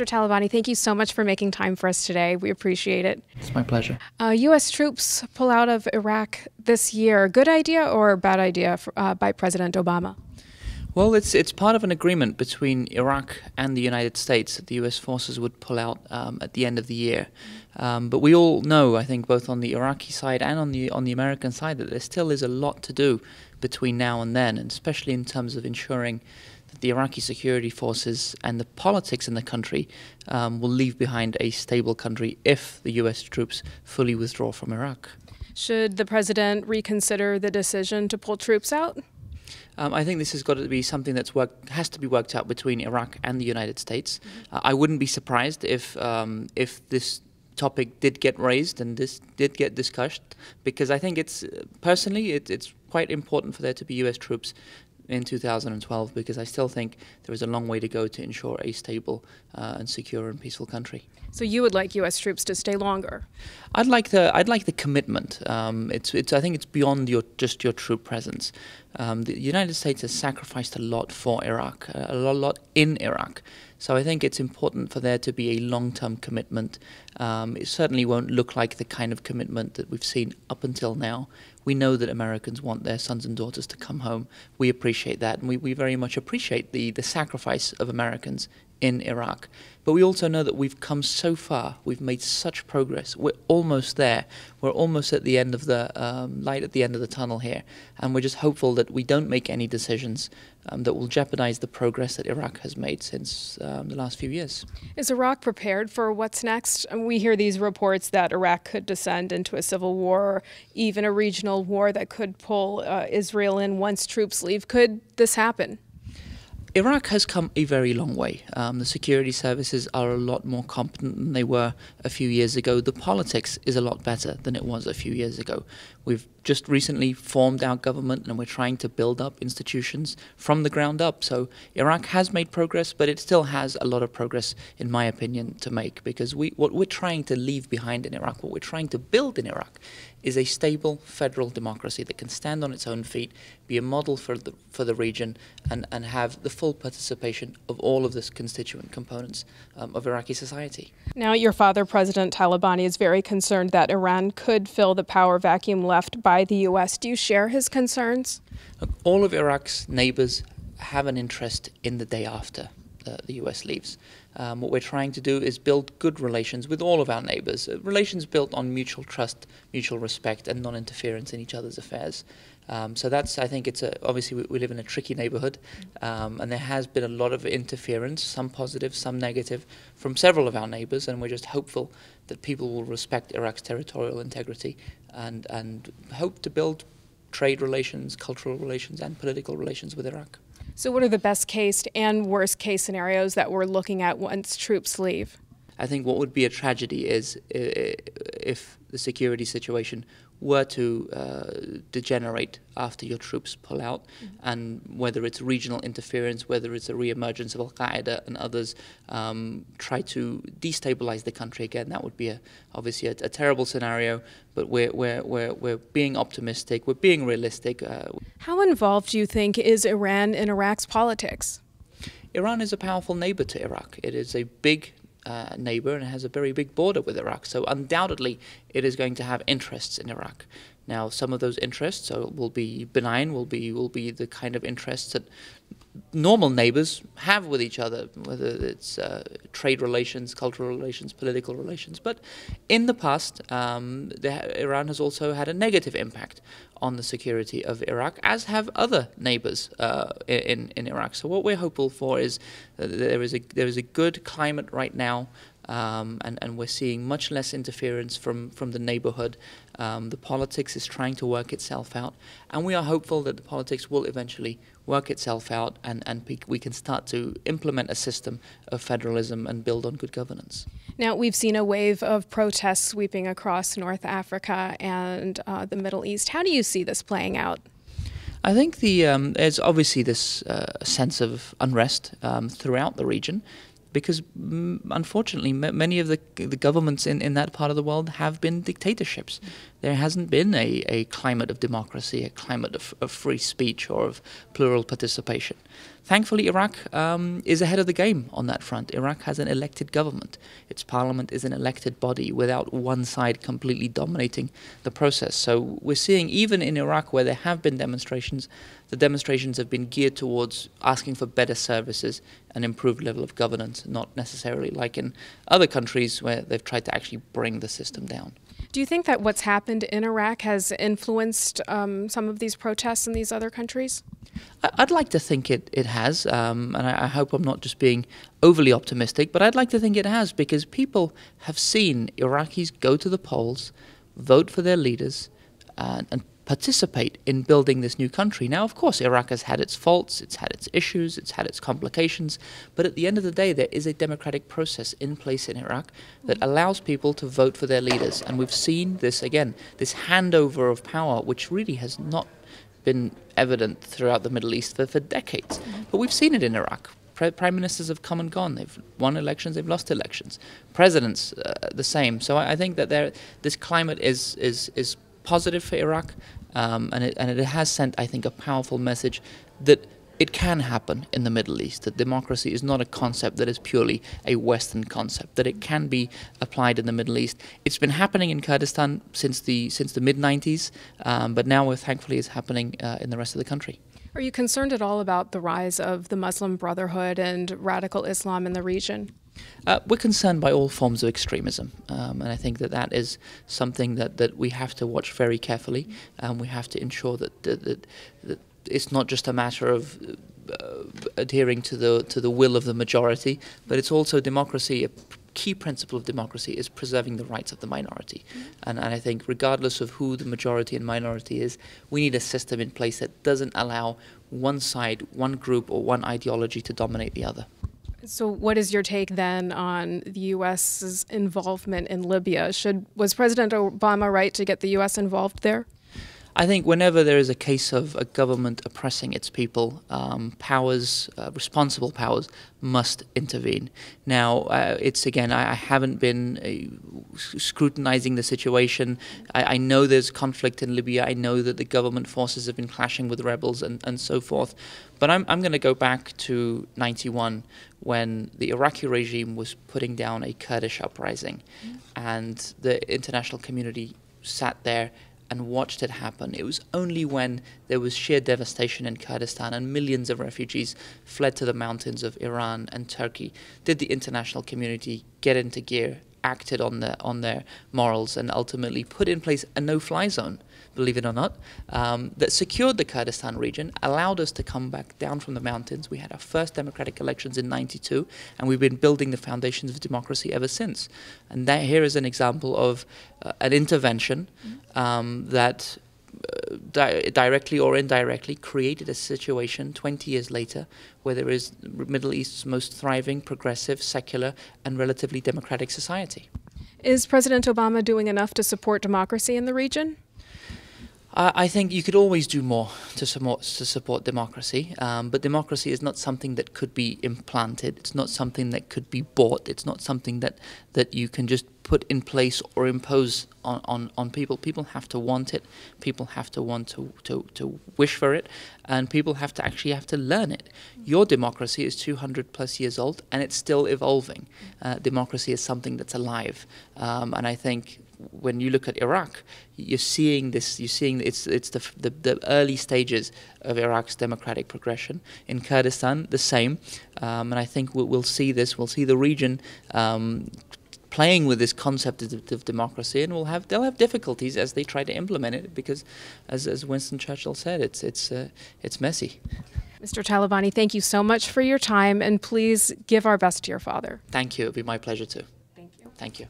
Ambassador Talabani, thank you so much for making time for us today. We appreciate it. It's my pleasure. Uh, U.S. troops pull out of Iraq this year. Good idea or bad idea for, uh, by President Obama? Well, it's it's part of an agreement between Iraq and the United States that the U.S. forces would pull out um, at the end of the year. Um, but we all know, I think, both on the Iraqi side and on the on the American side, that there still is a lot to do between now and then, and especially in terms of ensuring that the Iraqi security forces and the politics in the country um, will leave behind a stable country if the U.S. troops fully withdraw from Iraq. Should the president reconsider the decision to pull troops out? Um, I think this has got to be something that's work has to be worked out between Iraq and the United States. Mm-hmm. Uh, I wouldn't be surprised if um, if this topic did get raised and this did get discussed because I think it's personally it, it's quite important for there to be U.S. troops in 2012 because I still think there is a long way to go to ensure a stable uh, and secure and peaceful country. So you would like U.S. troops to stay longer? I'd like the I'd like the commitment. Um, it's it's I think it's beyond your just your troop presence. Um, the United States has sacrificed a lot for Iraq, a lot, a lot in Iraq. So I think it's important for there to be a long-term commitment. Um, it certainly won't look like the kind of commitment that we've seen up until now. We know that Americans want their sons and daughters to come home. We appreciate that, and we, we very much appreciate the, the sacrifice of Americans in Iraq. But we also know that we've come so far. We've made such progress. We're almost there. We're almost at the end of the um, light at the end of the tunnel here, and we're just hopeful that we don't make any decisions um, that will jeopardize the progress that Iraq has made since um, the last few years. Is Iraq prepared for what's next? We hear these reports that Iraq could descend into a civil war, even a regional war that could pull uh, Israel in once troops leave. Could this happen? Iraq has come a very long way. Um, the security services are a lot more competent than they were a few years ago. The politics is a lot better than it was a few years ago. We've just recently formed our government and we're trying to build up institutions from the ground up. So Iraq has made progress, but it still has a lot of progress, in my opinion, to make because we, what we're trying to leave behind in Iraq, what we're trying to build in Iraq, is a stable federal democracy that can stand on its own feet, be a model for the, for the region, and, and have the full participation of all of the constituent components um, of Iraqi society. Now, your father, President Talabani, is very concerned that Iran could fill the power vacuum left by the U.S. Do you share his concerns? All of Iraq's neighbors have an interest in the day after uh, the, the US leaves. Um, what we're trying to do is build good relations with all of our neighbors, uh, relations built on mutual trust, mutual respect, and non interference in each other's affairs. Um, so that's, I think, it's a, obviously we, we live in a tricky neighborhood, um, and there has been a lot of interference, some positive, some negative, from several of our neighbors, and we're just hopeful that people will respect Iraq's territorial integrity and, and hope to build trade relations, cultural relations, and political relations with Iraq. So, what are the best case and worst case scenarios that we're looking at once troops leave? I think what would be a tragedy is if the security situation were to uh, degenerate after your troops pull out, mm-hmm. and whether it's regional interference, whether it's a re-emergence of Al Qaeda and others um, try to destabilize the country again, that would be a, obviously a, a, terrible scenario. But we're, we're, we're, we're being optimistic, we're being realistic. Uh, How involved do you think is Iran in Iraq's politics? Iran is a powerful neighbor to Iraq. It is a big uh, neighbor and has a very big border with Iraq. So undoubtedly, it is going to have interests in Iraq. Now, some of those interests will be benign, will be will be the kind of interests that normal neighbors have with each other, whether it's uh, trade relations, cultural relations, political relations. But in the past, um, the, Iran has also had a negative impact on the security of Iraq, as have other neighbors uh, in in Iraq. So what we're hopeful for is there is a there is a good climate right now um, and, and we're seeing much less interference from, from the neighborhood. Um, the politics is trying to work itself out, and we are hopeful that the politics will eventually work itself out and, and we can start to implement a system of federalism and build on good governance. Now, we've seen a wave of protests sweeping across North Africa and uh, the Middle East. How do you see this playing out? I think the um, there's obviously this uh, sense of unrest um, throughout the region because mm, unfortunately many of the the governments in, in that part of the world have been dictatorships. There hasn't been a, a climate of democracy, a climate of, of free speech or of plural participation. Thankfully, Iraq um, is ahead of the game on that front. Iraq has an elected government. Its parliament is an elected body without one side completely dominating the process. So we're seeing, even in Iraq, where there have been demonstrations, the demonstrations have been geared towards asking for better services and improved level of governance, not necessarily like in other countries where they've tried to actually bring the system down. Do you think that what's happened in Iraq has influenced um, some of these protests in these other countries? I'd like to think it, it has, um, and I, I, hope I'm not just being overly optimistic, but I'd like to think it has because people have seen Iraqis go to the polls, vote for their leaders, uh, and participate in building this new country. Now, of course, Iraq has had its faults, it's had its issues, it's had its complications, but at the end of the day, there is a democratic process in place in Iraq that allows people to vote for their leaders. And we've seen this again, this handover of power, which really has not been evident throughout the Middle East for, for decades. But we've seen it in Iraq. prime ministers have come and gone. They've won elections. They've lost elections. Presidents, uh, the same. So I, I think that there, this climate is is is positive for Iraq. Um, and, it, and it has sent, I think, a powerful message that it can happen in the Middle East, that democracy is not a concept that is purely a Western concept, that it can be applied in the Middle East. It's been happening in Kurdistan since the, since the mid 90s, um, but now thankfully it's happening uh, in the rest of the country. Are you concerned at all about the rise of the Muslim Brotherhood and radical Islam in the region? Uh, we're concerned by all forms of extremism, um, and I think that that is something that, that we have to watch very carefully, and we have to ensure that, that, that, that it's not just a matter of uh, adhering to the to the will of the majority, but it's also democracy. A key principle of democracy is preserving the rights of the minority, and, and I think regardless of who the majority and minority is, we need a system in place that doesn't allow one side, one group, or one ideology to dominate the other. So, what is your take then on the U.S.'s involvement in Libya? Should was President Obama right to get the U.S. involved there? I think whenever there is a case of a government oppressing its people, um, powers, uh, responsible powers, must intervene. Now, uh, it's again, I, I haven't been uh, scrutinizing the situation. I, I, know there's conflict in Libya. I know that the government forces have been clashing with rebels and, and so forth. But I'm, I'm going to go back to 91 when the Iraqi regime was putting down a Kurdish uprising, mm. and the international community sat there and watched it happen. It was only when there was sheer devastation in Kurdistan and millions of refugees fled to the mountains of Iran and Turkey did the international community get into gear, acted on their on their morals, and ultimately put in place a no-fly zone believe it or not, um, that secured the Kurdistan region, allowed us to come back down from the mountains. We had our first democratic elections in 92, and we've been building the foundations of democracy ever since. And that here is an example of uh, an intervention um, that di directly or indirectly created a situation 20 years later where there is Middle East's most thriving, progressive, secular, and relatively democratic society. Is President Obama doing enough to support democracy in the region? I think you could always do more to support, to support democracy, um, but democracy is not something that could be implanted. It's not something that could be bought. It's not something that, that you can just put in place or impose on, on, on people. People have to want it. People have to want to, to, to wish for it, and people have to actually have to learn it. Your democracy is 200 plus years old, and it's still evolving. Uh, democracy is something that's alive, um, and I think when you look at Iraq, you're seeing this. You're seeing it's it's the, the, the early stages of Iraq's democratic progression. In Kurdistan, the same, um, and I think we'll, we'll, see this. We'll see the region. Um, playing with this concept of, of, democracy, and will have they'll have difficulties as they try to implement it because, as, as Winston Churchill said, it's it's uh, it's messy. Mr. Talabani, thank you so much for your time, and please give our best to your father. Thank you. It'd be my pleasure too. Thank you. Thank you.